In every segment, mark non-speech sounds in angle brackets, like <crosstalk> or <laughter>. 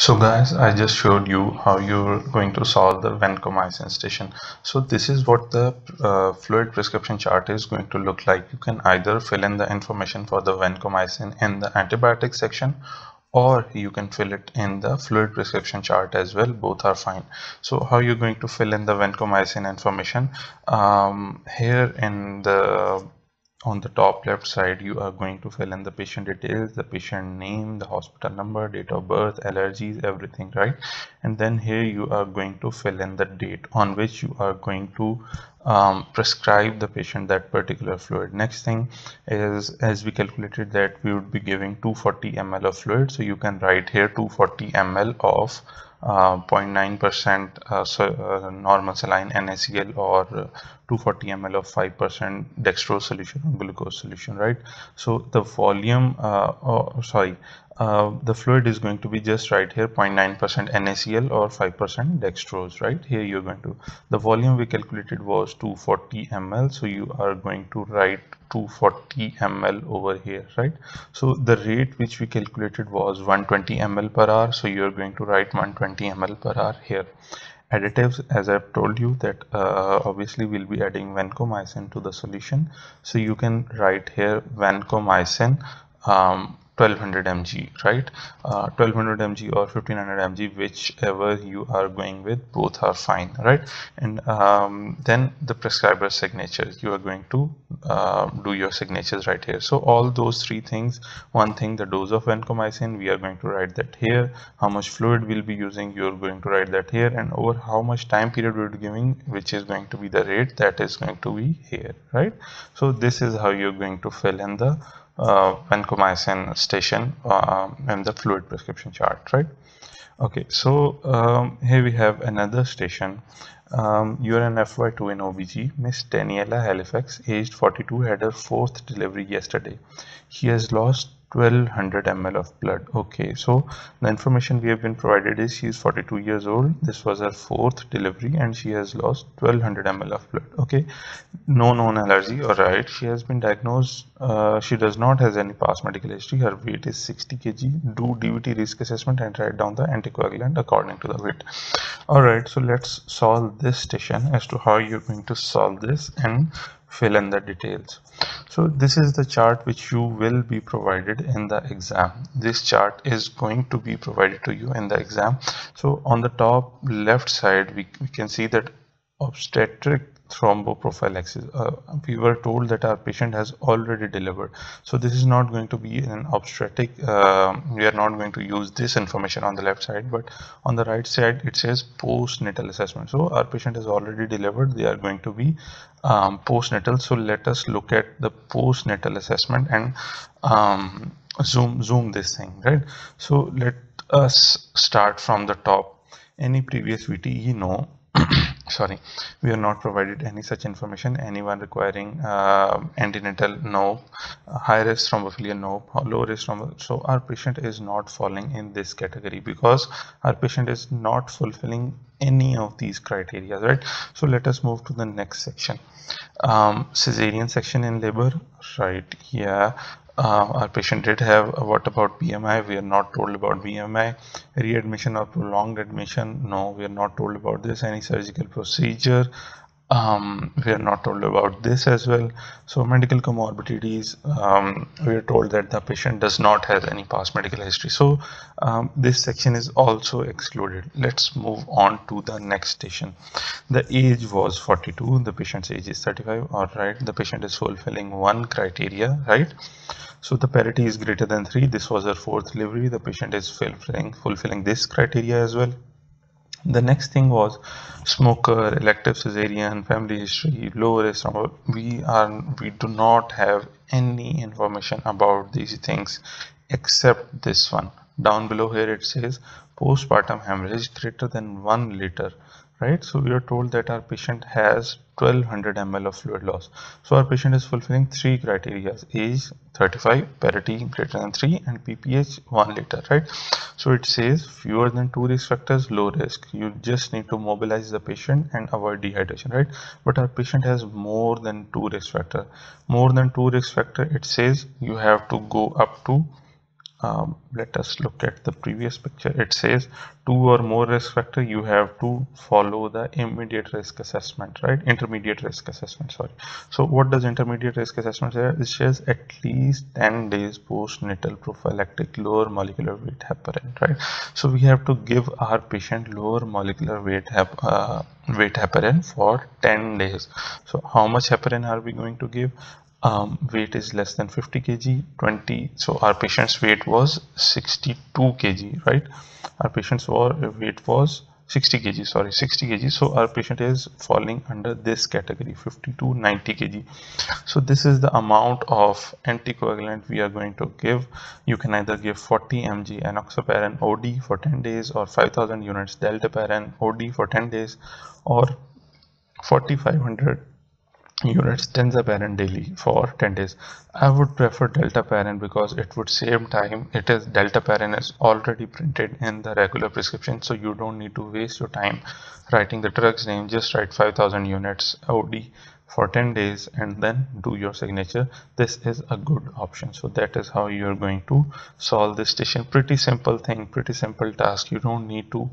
So guys, I just showed you how you're going to solve the vancomycin station. So this is what the uh, fluid prescription chart is going to look like. You can either fill in the information for the vancomycin in the antibiotic section or you can fill it in the fluid prescription chart as well both are fine so how you're going to fill in the vancomycin information um, here in the on the top left side you are going to fill in the patient details the patient name the hospital number date of birth allergies everything right? And then here you are going to fill in the date on which you are going to um, prescribe the patient that particular fluid. Next thing is as we calculated that we would be giving 240 ml of fluid so you can write here 240 ml of 0.9% uh, so, uh, normal saline NaCl or 240 ml of 5% dextrose solution glucose solution right? So the volume uh, oh, sorry uh, the fluid is going to be just right here 0.9% NaCl or 5% dextrose right? Here you're going to the volume we calculated was 240 ml so you are going to write 240 ml over here right? So the rate which we calculated was 120 ml per hour so you are going to write 120 ml per hour here. Additives as I've told you that uh, obviously we'll be adding vancomycin to the solution. So you can write here vancomycin um, 1200 mg right? Uh, 1200 mg or 1500 mg whichever you are going with both are fine right? And um, then the prescriber signatures you are going to uh, do your signatures right here. So all those three things one thing the dose of vancomycin we are going to write that here how much fluid we'll be using you're going to write that here and over how much time period we're giving which is going to be the rate that is going to be here right? So this is how you're going to fill in the uh, vancomycin station uh, in the fluid prescription chart right? Okay so um, here we have another station. Um, you're an FY2 in OBG Miss Daniela Halifax aged 42 had her fourth delivery yesterday. She has lost 1200 ml of blood. Okay so the information we have been provided is she is 42 years old. This was her fourth delivery and she has lost 1200 ml of blood. Okay no known allergy all right. She has been diagnosed uh, she does not has any past medical history. Her weight is 60 kg. Do dvt risk assessment and write down the anticoagulant according to the weight. All right so let's solve this station as to how you're going to solve this and fill in the details. So this is the chart which you will be provided in the exam. This chart is going to be provided to you in the exam. So on the top left side we, we can see that obstetric thromboprophylaxis uh, we were told that our patient has already delivered. So this is not going to be an obstetric uh, we are not going to use this information on the left side but on the right side it says postnatal assessment. So our patient has already delivered. They are going to be um, postnatal. So let us look at the postnatal assessment and um, zoom zoom this thing right? So let us start from the top. Any previous VTE no <clears throat> sorry we are not provided any such information. Anyone requiring uh, antenatal no high risk thrombophilia no low risk thrombophilia so our patient is not falling in this category because our patient is not fulfilling any of these criteria right? So let us move to the next section. Um, cesarean section in labor right yeah uh, our patient did have uh, what about BMI we are not told about BMI readmission or prolonged admission? No we are not told about this. Any surgical procedure um, we are not told about this as well. So medical comorbidities um, we are told that the patient does not have any past medical history. So um, this section is also excluded. Let's move on to the next station. The age was 42 the patient's age is 35 all right. The patient is fulfilling one criteria right? So the parity is greater than 3 this was her fourth delivery the patient is fulfilling fulfilling this criteria as well the next thing was smoker elective cesarean family history low risk. We are we do not have any information about these things except this one. Down below here it says postpartum hemorrhage greater than 1 liter right? So we are told that our patient has 1200 ml of fluid loss. So our patient is fulfilling three criteria age 35 parity greater than 3 and pph 1 liter right? So it says fewer than two risk factors low risk. You just need to mobilize the patient and avoid dehydration right? But our patient has more than two risk factor. More than two risk factor it says you have to go up to um, let us look at the previous picture. It says two or more risk factor you have to follow the immediate risk assessment right? Intermediate risk assessment sorry. So what does intermediate risk assessment say? It says at least 10 days postnatal prophylactic lower molecular weight heparin right? So we have to give our patient lower molecular weight hep uh, weight heparin for 10 days. So how much heparin are we going to give um, weight is less than 50 kg 20 so our patient's weight was 62 kg right? Our patient's weight was 60 kg sorry 60 kg so our patient is falling under this category 50 to 90 kg. So this is the amount of anticoagulant we are going to give. You can either give 40 mg enoxaparin OD for 10 days or 5000 units dalteparin OD for 10 days or 4500 units dalteparin daily for 10 days. I would prefer dalteparin because it would save time. It is dalteparin is already printed in the regular prescription so you don't need to waste your time writing the drug's name. Just write 5000 units od for 10 days and then do your signature. This is a good option. So that is how you are going to solve this station. Pretty simple thing pretty simple task. You don't need to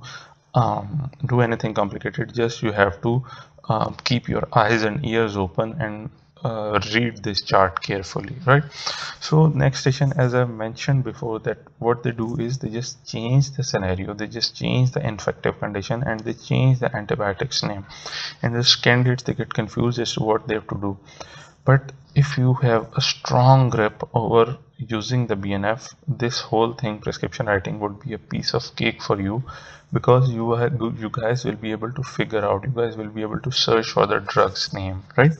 um, do anything complicated. Just you have to uh, keep your eyes and ears open and uh, read this chart carefully right? So next station as i mentioned before that what they do is they just change the scenario they just change the infective condition and they change the antibiotics name. And the candidates they get confused as to what they have to do. But if you have a strong grip over using the BNF this whole thing prescription writing would be a piece of cake for you because you are you guys will be able to figure out you guys will be able to search for the drug's name right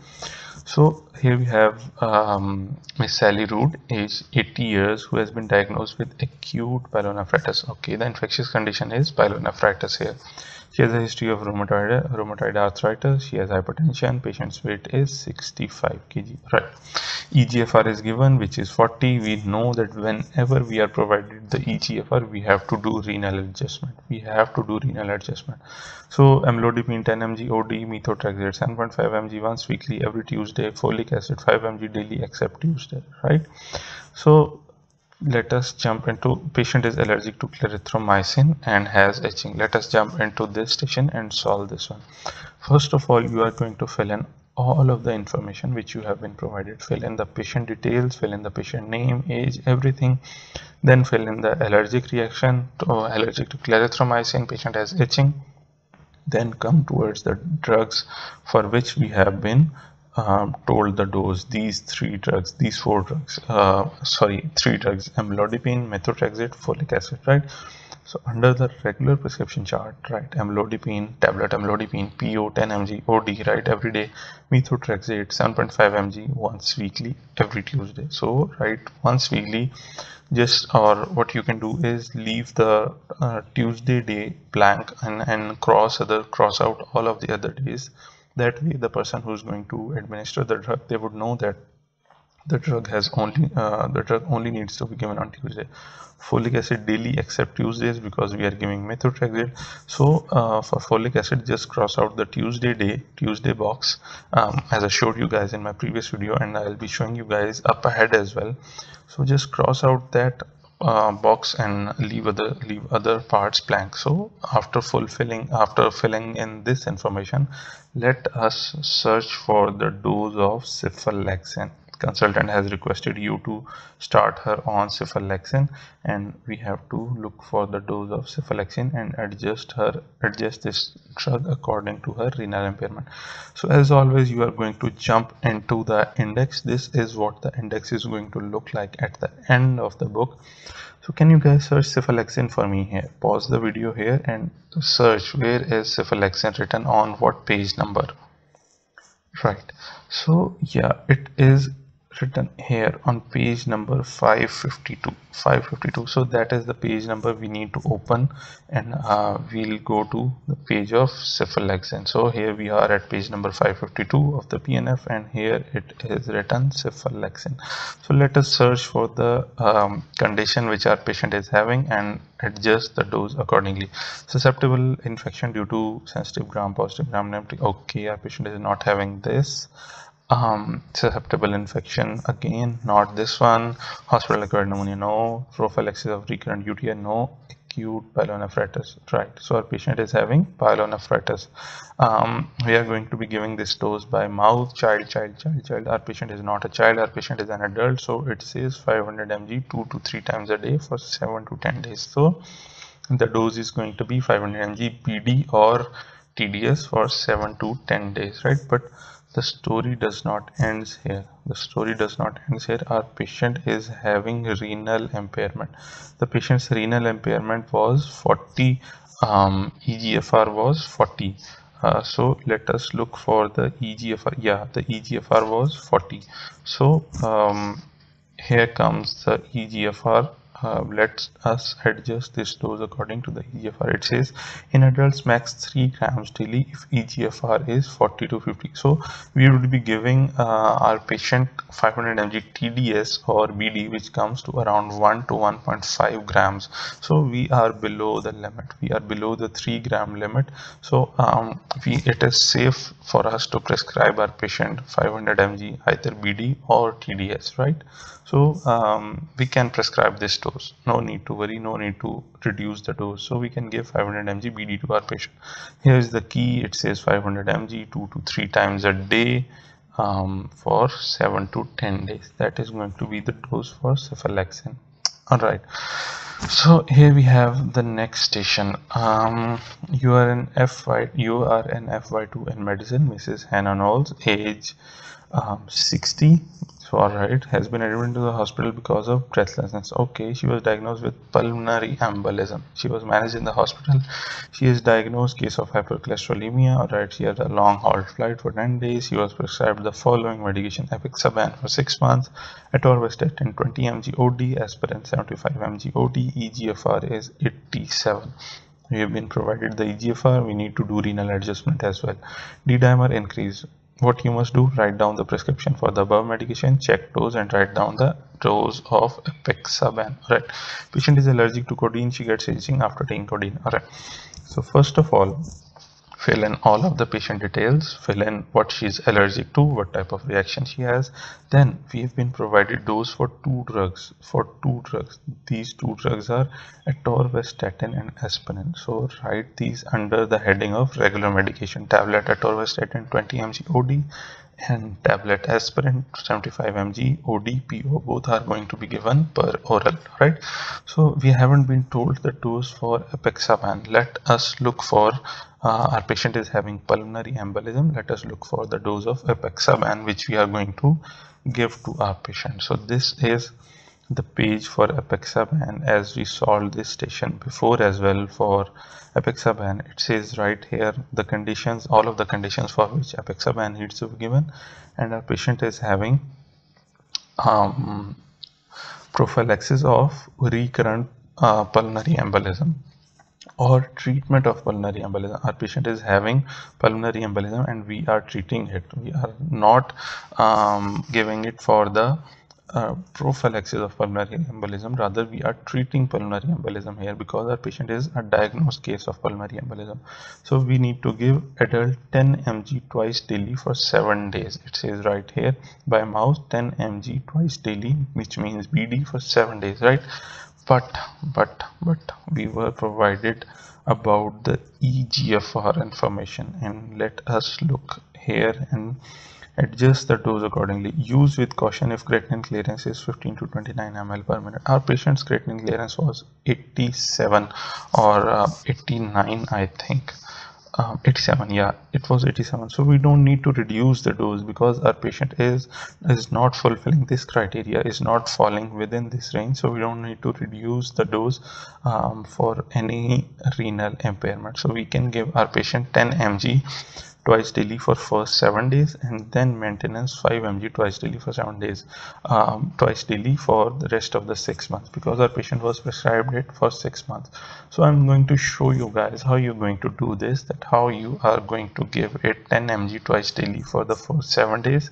so here we have um, Miss Sally Rood, age 80 years, who has been diagnosed with acute pyelonephritis. Okay, the infectious condition is pyelonephritis here. She has a history of rheumatoid, rheumatoid arthritis. She has hypertension. Patient's weight is 65 kg. Right. EGFR is given, which is 40. We know that whenever we are provided the EGFR, we have to do renal adjustment. We have to do renal adjustment. So amlodipine 10 mg OD, methotrexate 7.5 mg once weekly every Tuesday, folic acid 5 mg daily except Tuesday. Right. So let us jump into patient is allergic to clarithromycin and has itching. Let us jump into this station and solve this one. First of all you are going to fill in all of the information which you have been provided. Fill in the patient details fill in the patient name age everything. Then fill in the allergic reaction to oh, allergic to clarithromycin patient has itching. Then come towards the drugs for which we have been um, told the dose these three drugs these four drugs uh, sorry three drugs amlodipine methotrexate folic acid right? So under the regular prescription chart right amlodipine tablet amlodipine po 10 mg od right every day methotrexate 7.5 mg once weekly every tuesday. So right once weekly just or what you can do is leave the uh, tuesday day blank and and cross other cross out all of the other days that way the person who's going to administer the drug they would know that the drug has only uh, the drug only needs to be given on Tuesday. Folic acid daily except Tuesdays because we are giving methotrexate. So uh, for folic acid just cross out the Tuesday day Tuesday box. Um, as I showed you guys in my previous video and I'll be showing you guys up ahead as well. So just cross out that uh, box and leave other leave other parts blank. So after fulfilling after filling in this information let us search for the dose of cephalexin consultant has requested you to start her on cephalexin and we have to look for the dose of cephalexin and adjust her adjust this drug according to her renal impairment. So as always you are going to jump into the index. This is what the index is going to look like at the end of the book. So can you guys search cephalexin for me here? Pause the video here and search where is cephalexin written on what page number? Right. So yeah it is written here on page number 552 552 so that is the page number we need to open and uh, we'll go to the page of cephalexin so here we are at page number 552 of the BNF and here it is written cephalexin so let us search for the um, condition which our patient is having and adjust the dose accordingly. Susceptible infection due to sensitive gram positive gram negative. Okay our patient is not having this um, susceptible infection again not this one. Hospital acquired pneumonia no. Prophylaxis of recurrent UTI no. Acute pyelonephritis right. So our patient is having pyelonephritis. Um, we are going to be giving this dose by mouth child child child child. Our patient is not a child. Our patient is an adult. So it says 500 mg two to three times a day for seven to ten days. So the dose is going to be 500 mg pd or tds for 7 to 10 days right. But the story does not ends here. The story does not ends here. Our patient is having renal impairment. The patient's renal impairment was 40 um, EGFR was 40 uh, so let us look for the EGFR yeah the EGFR was 40 so um, here comes the EGFR uh, let us adjust this dose according to the EGFR. It says in adults max 3 grams daily if EGFR is 40 to 50. So we would be giving uh, our patient 500 mg TDS or BD which comes to around 1 to 1.5 grams. So we are below the limit. We are below the 3 gram limit. So um, we, it is safe for us to prescribe our patient 500 mg either BD or TDS, right? So um, we can prescribe this dose. No need to worry, no need to reduce the dose. So we can give 500 mg BD to our patient. Here is the key. It says 500 mg two to three times a day um, for 7 to 10 days. That is going to be the dose for cephalexin. Alright so here we have the next station. Um, you are an fy you are an fy2 in medicine mrs hannah knowles age um, 60 so all right. Has been admitted to the hospital because of breathlessness. Okay she was diagnosed with pulmonary embolism. She was managed in the hospital. She is diagnosed case of hypercholesterolemia. All right she had a long haul flight for 10 days. She was prescribed the following medication apixaban for 6 months. Atorvastatin 20 mg od aspirin 75 mg od egfr is 87 we have been provided the egfr we need to do renal adjustment as well. D-dimer increase what you must do write down the prescription for the above medication check dose and write down the dose of apixaban right patient is allergic to codeine she gets itching after taking codeine all right so first of all fill in all of the patient details fill in what she's allergic to what type of reaction she has. Then we have been provided dose for two drugs for two drugs. These two drugs are atorvastatin and aspirin. So write these under the heading of regular medication. Tablet atorvastatin 20 mg od and tablet aspirin 75 mg ODPO both are going to be given per oral right? So we haven't been told the dose for apixaban let us look for uh, our patient is having pulmonary embolism. Let us look for the dose of apixaban which we are going to give to our patient. So this is the page for apixaban as we solved this station before as well for apixaban it says right here the conditions all of the conditions for which apixaban needs to be given and our patient is having um, prophylaxis of recurrent uh, pulmonary embolism or treatment of pulmonary embolism. Our patient is having pulmonary embolism and we are treating it. We are not um, giving it for the uh, prophylaxis of pulmonary embolism. Rather we are treating pulmonary embolism here because our patient is a diagnosed case of pulmonary embolism. So we need to give adult 10 mg twice daily for seven days. It says right here by mouth 10 mg twice daily which means bd for seven days right but but but we were provided about the EGFR information and let us look here and adjust the dose accordingly. Use with caution if creatinine clearance is 15 to 29 ml per minute. Our patient's creatinine clearance was 87 or uh, 89 I think um, 87 yeah it was 87 so we don't need to reduce the dose because our patient is is not fulfilling this criteria is not falling within this range. So we don't need to reduce the dose um, for any renal impairment. So we can give our patient 10 mg twice daily for first seven days and then maintenance 5 mg twice daily for seven days um, twice daily for the rest of the six months because our patient was prescribed it for six months. So i'm going to show you guys how you're going to do this that how you are going to give it 10 mg twice daily for the first seven days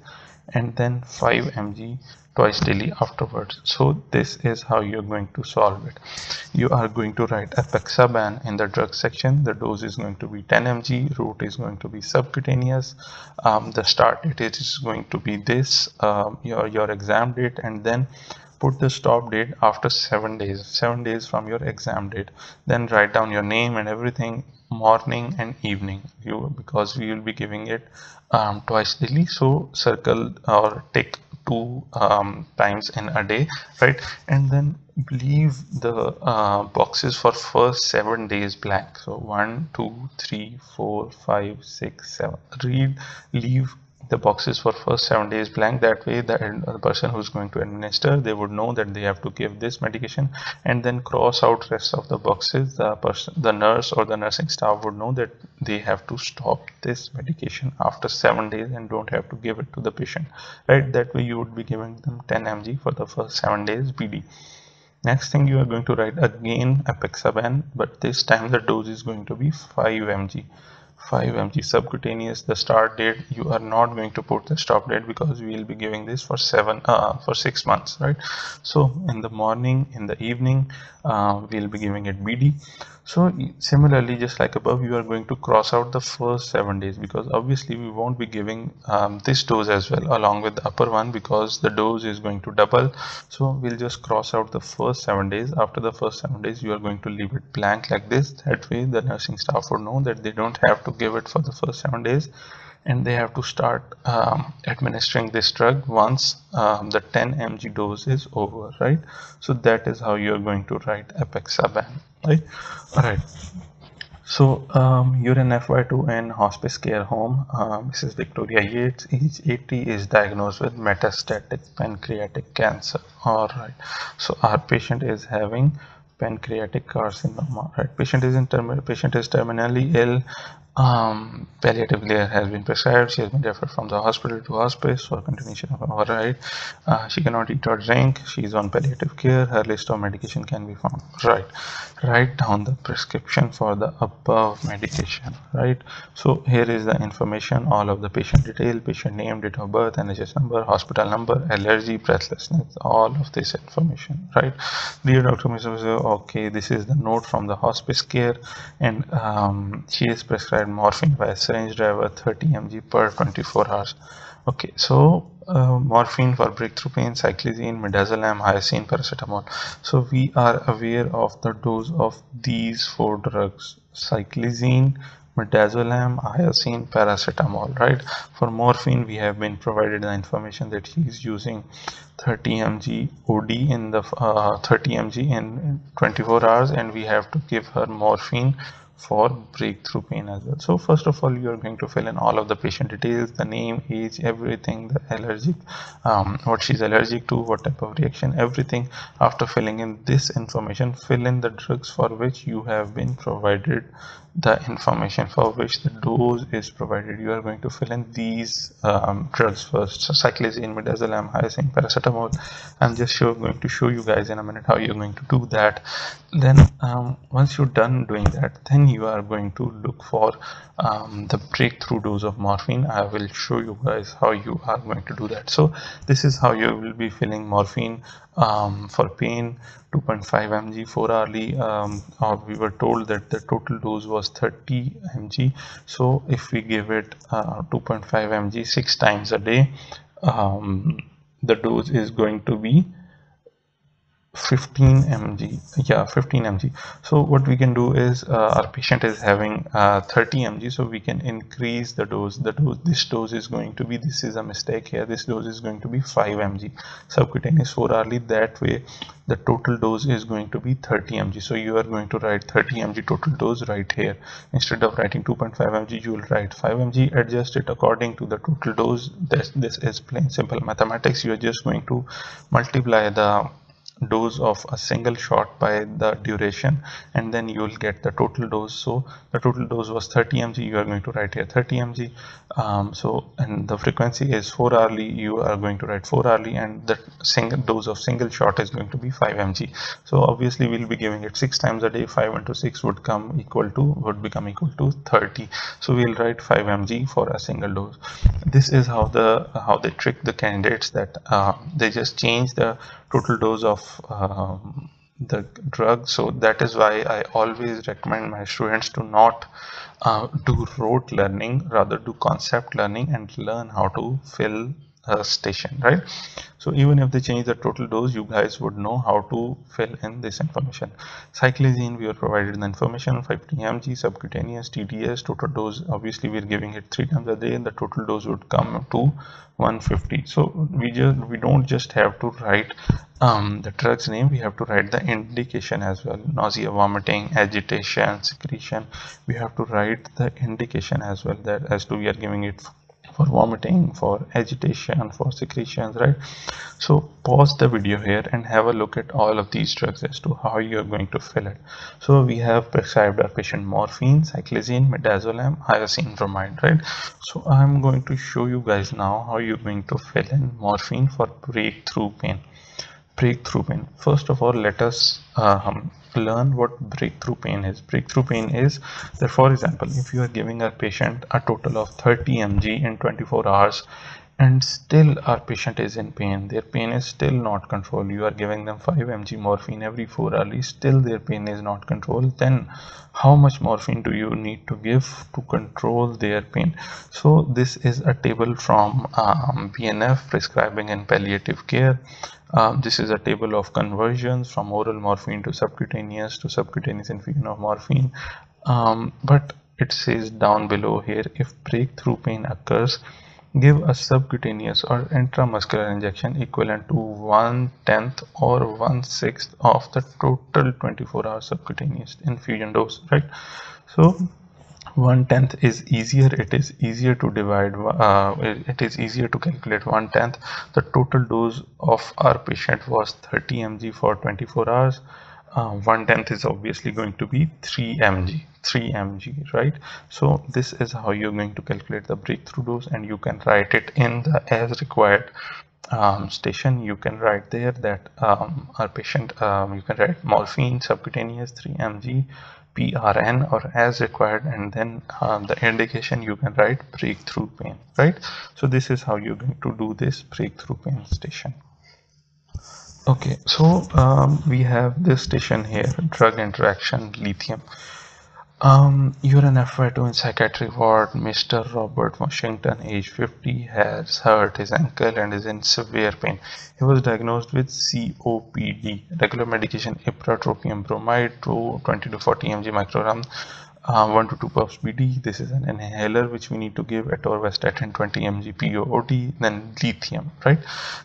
and then 5 mg twice daily afterwards. So this is how you're going to solve it. You are going to write apixaban in the drug section. The dose is going to be 10 mg route is going to be subcutaneous. Um, the start date is going to be this um, your your exam date and then put the stop date after seven days. Seven days from your exam date. Then write down your name and everything morning and evening you because we will be giving it um, twice daily. So circle or take two um, times in a day right? And then leave the uh, boxes for first seven days blank. So one two three four five six seven. Read leave the boxes for first seven days blank. That way the, the, person who's going to administer they would know that they have to give this medication and then cross out rest of the boxes. The person the nurse or the nursing staff would know that they have to stop this medication after seven days and don't have to give it to the patient. Right? That way you would be giving them 10 mg for the first seven days bd next thing you are going to write again apixaban but this time the dose is going to be 5 mg 5 mg subcutaneous. The start date you are not going to put the stop date because we will be giving this for seven uh, for six months right? So in the morning in the evening uh, we'll be giving it bd so similarly just like above you are going to cross out the first seven days because obviously we won't be giving um, this dose as well along with the upper one because the dose is going to double. So we'll just cross out the first seven days. After the first seven days you are going to leave it blank like this. That way the nursing staff would know that they don't have to give it for the first seven days and they have to start um, administering this drug once um, the 10 mg dose is over right so that is how you're going to write apixaban right all right so um, you're in FY2 in hospice care home. Uh, Mrs. Victoria Yates, age 80, is diagnosed with metastatic pancreatic cancer. All right. So our patient is having pancreatic carcinoma. Right. Patient is in term patient is terminally ill um, palliative care has been prescribed. She has been referred from the hospital to hospice for continuation of her right. Uh, she cannot eat or drink. She is on palliative care. Her list of medication can be found. Right. Write down the prescription for the above medication. Right. So here is the information, all of the patient detail, patient name, date of birth, NHS number, hospital number, allergy, breathlessness, all of this information. Right. Dear Dr. Mr. Okay, this is the note from the hospice care, and um, she is prescribed morphine by syringe driver 30 mg per 24 hours. Okay so uh, morphine for breakthrough pain cyclizine midazolam hyoscine paracetamol. So we are aware of the dose of these four drugs cyclizine midazolam hyoscine paracetamol right? For morphine we have been provided the information that he is using 30 mg od in the uh, 30 mg in 24 hours and we have to give her morphine for breakthrough pain as well. So first of all you are going to fill in all of the patient details the name age everything the allergic um, what she's allergic to what type of reaction everything. After filling in this information fill in the drugs for which you have been provided the information for which the dose is provided. You are going to fill in these um, drugs first. So cyclizine midazolam hyoscine paracetamol. I'm just going to show you guys in a minute how you're going to do that. Then um, once you're done doing that then you are going to look for um, the breakthrough dose of morphine. I will show you guys how you are going to do that. So this is how you will be filling morphine um, for pain 2.5 mg 4 hourly um, uh, we were told that the total dose was 30 mg. So if we give it uh, 2.5 mg six times a day um, the dose is going to be 15 mg yeah 15 mg so what we can do is uh, our patient is having uh, 30 mg so we can increase the dose. The dose this dose is going to be this is a mistake here. This dose is going to be 5 mg subcutaneous 4 hourly that way the total dose is going to be 30 mg so you are going to write 30 mg total dose right here. Instead of writing 2.5 mg you will write 5 mg adjust it according to the total dose. This this is plain simple mathematics. You are just going to multiply the dose of a single shot by the duration and then you will get the total dose. So the total dose was 30 mg you are going to write here 30 mg um, so and the frequency is 4 hourly you are going to write 4 hourly and the single dose of single shot is going to be 5 mg so obviously we'll be giving it six times a day 5 into 6 would come equal to would become equal to 30 so we'll write 5 mg for a single dose. This is how the how they trick the candidates that uh, they just change the total dose of um, the drug. So that is why I always recommend my students to not uh, do rote learning rather do concept learning and learn how to fill a station right? So even if they change the total dose you guys would know how to fill in this information. Cyclizine we are provided the information 50 mg subcutaneous tds total dose. Obviously we're giving it three times a day and the total dose would come to 150 so we just we don't just have to write um, the drug's name we have to write the indication as well. Nausea vomiting agitation secretion. We have to write the indication as well that as to we are giving it for vomiting for agitation for secretions right? So pause the video here and have a look at all of these drugs as to how you're going to fill it. So we have prescribed our patient morphine cyclizine midazolam hyoscine bromide right? So i'm going to show you guys now how you're going to fill in morphine for breakthrough pain breakthrough pain. First of all let us um, learn what breakthrough pain is. Breakthrough pain is that for example if you are giving a patient a total of 30 mg in 24 hours and still our patient is in pain their pain is still not controlled. You are giving them 5 mg morphine every 4 hours still their pain is not controlled then how much morphine do you need to give to control their pain? So this is a table from um, BNF prescribing and palliative care um, this is a table of conversions from oral morphine to subcutaneous to subcutaneous infusion of morphine. Um, but it says down below here if breakthrough pain occurs give a subcutaneous or intramuscular injection equivalent to one tenth or one sixth of the total 24 hour subcutaneous infusion dose right? So one tenth is easier it is easier to divide uh, it is easier to calculate one tenth the total dose of our patient was 30 mg for 24 hours. Uh, one tenth is obviously going to be 3 mg 3 mg right? So this is how you're going to calculate the breakthrough dose and you can write it in the as required um, station. You can write there that um, our patient um, you can write morphine subcutaneous 3 mg PRN or as required and then um, the indication you can write breakthrough pain right? So this is how you're going to do this breakthrough pain station. Okay so um, we have this station here drug interaction lithium um, you're an FY2 in psychiatry ward. Mr. Robert Washington, age 50, has hurt his ankle and is in severe pain. He was diagnosed with COPD. Regular medication ipratropium bromide to 20 to 40 mg microgram uh, 1 to 2 puffs BD. This is an inhaler which we need to give atorvastatin 20 mg POD, then lithium, right?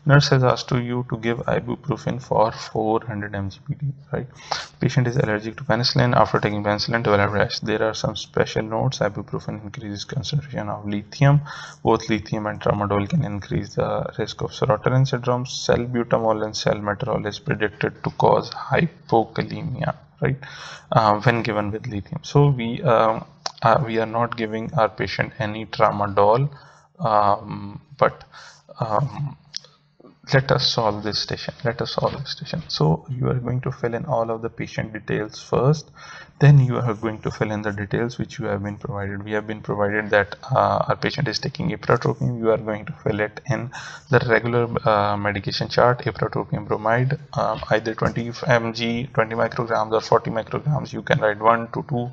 Nurse has asked to you to give ibuprofen for 400 mg BD, right? Patient is allergic to penicillin. After taking penicillin, develop rash. There are some special notes. Ibuprofen increases concentration of lithium. Both lithium and tramadol can increase the risk of serotonin syndrome. Salbutamol and cell salmeterol is predicted to cause hypokalemia right? Uh, when given with lithium. So we um, uh, we are not giving our patient any tramadol um, but um, let us solve this station. Let us solve this station. So you are going to fill in all of the patient details first. Then you are going to fill in the details which you have been provided. We have been provided that uh, our patient is taking ipratropium. You are going to fill it in the regular uh, medication chart. Ipratropium bromide um, either 20 mg 20 micrograms or 40 micrograms. You can write 1 to 2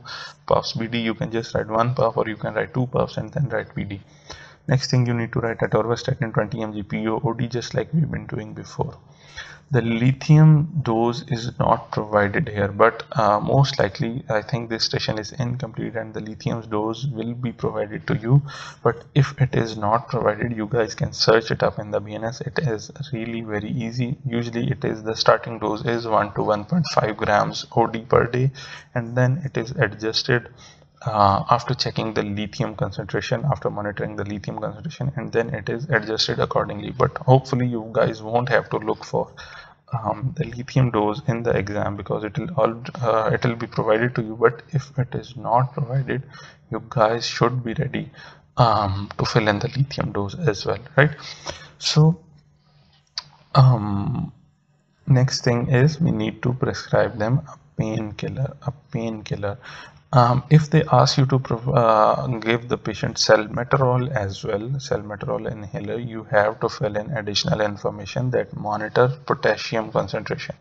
puffs bd you can just write one puff or you can write two puffs and then write bd next thing you need to write atorvastatin 20 mg POD just like we've been doing before. The lithium dose is not provided here but uh, most likely I think this station is incomplete and the lithium dose will be provided to you. But if it is not provided you guys can search it up in the BNF it is really very easy. Usually it is the starting dose is 1 to 1.5 grams OD per day and then it is adjusted uh, after checking the lithium concentration after monitoring the lithium concentration and then it is adjusted accordingly. But hopefully you guys won't have to look for um, the lithium dose in the exam because it will all uh, it will be provided to you. But if it is not provided you guys should be ready um, to fill in the lithium dose as well right? So um, next thing is we need to prescribe them a painkiller a painkiller um, if they ask you to uh, give the patient salmeterol as well salmeterol inhaler you have to fill in additional information that monitor potassium concentration.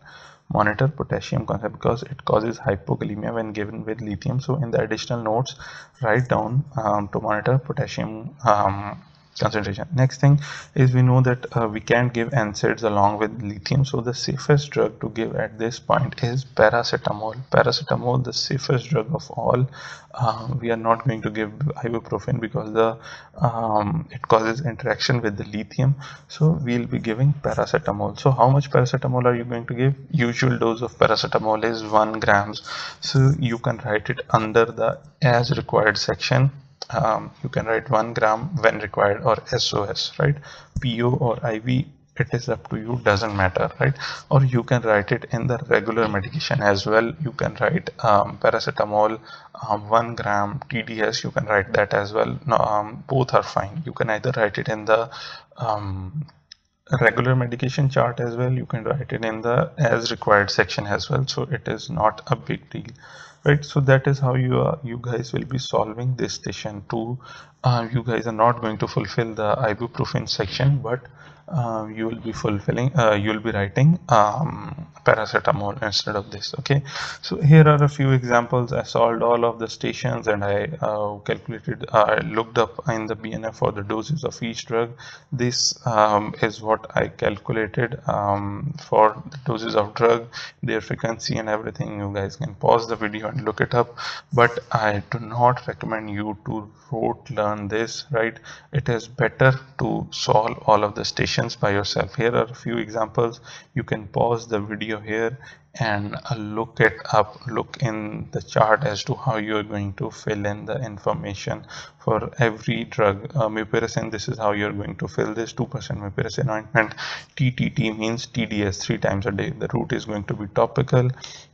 Monitor potassium concentration because it causes hypokalemia when given with lithium. So in the additional notes write down um, to monitor potassium um, concentration. Next thing is we know that uh, we can't give NSAIDs along with lithium so the safest drug to give at this point is paracetamol. Paracetamol the safest drug of all. Uh, we are not going to give ibuprofen because the um, it causes interaction with the lithium. So we'll be giving paracetamol. So how much paracetamol are you going to give? Usual dose of paracetamol is 1 grams. So you can write it under the as required section um, you can write 1 gram when required or SOS right? PO or IV it is up to you doesn't matter right? Or you can write it in the regular medication as well. You can write um, paracetamol um, 1 gram TDS you can write that as well. No, um, both are fine. You can either write it in the um, regular medication chart as well. You can write it in the as required section as well. So it is not a big deal right? So that is how you are you guys will be solving this station 2 uh, you guys are not going to fulfill the ibuprofen section but uh, you will be fulfilling uh, you will be writing um, paracetamol instead of this okay? So here are a few examples. I solved all of the stations and I uh, calculated I looked up in the BNF for the doses of each drug. This um, is what I calculated um, for the doses of drug their frequency and everything. You guys can pause the video and look it up. But I do not recommend you to rote learn this right? It is better to solve all of the stations by yourself. Here are a few examples. You can pause the video here and uh, look it up look in the chart as to how you're going to fill in the information for every drug uh, mupirocin this is how you're going to fill this 2% mupirocin ointment TTT means TDS three times a day. The route is going to be topical.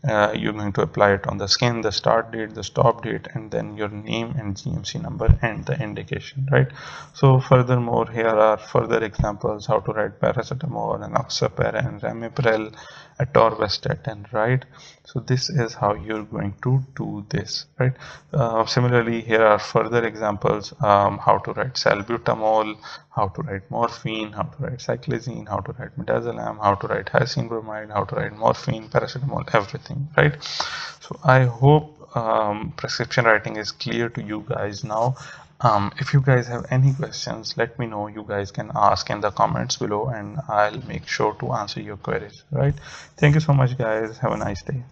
Uh, you're going to apply it on the skin the start date the stop date and then your name and GMC number and the indication right? So furthermore here are further examples how to write paracetamol enoxaparin ramipril atorvastatin and right? So this is how you're going to do this right? Uh, similarly here are further examples um, how to write salbutamol how to write morphine how to write cyclizine how to write midazolam how to write hyoscine bromide how to write morphine paracetamol everything right? So i hope um, prescription writing is clear to you guys now. Um, if you guys have any questions let me know. You guys can ask in the comments below and I'll make sure to answer your queries right? Thank you so much guys. Have a nice day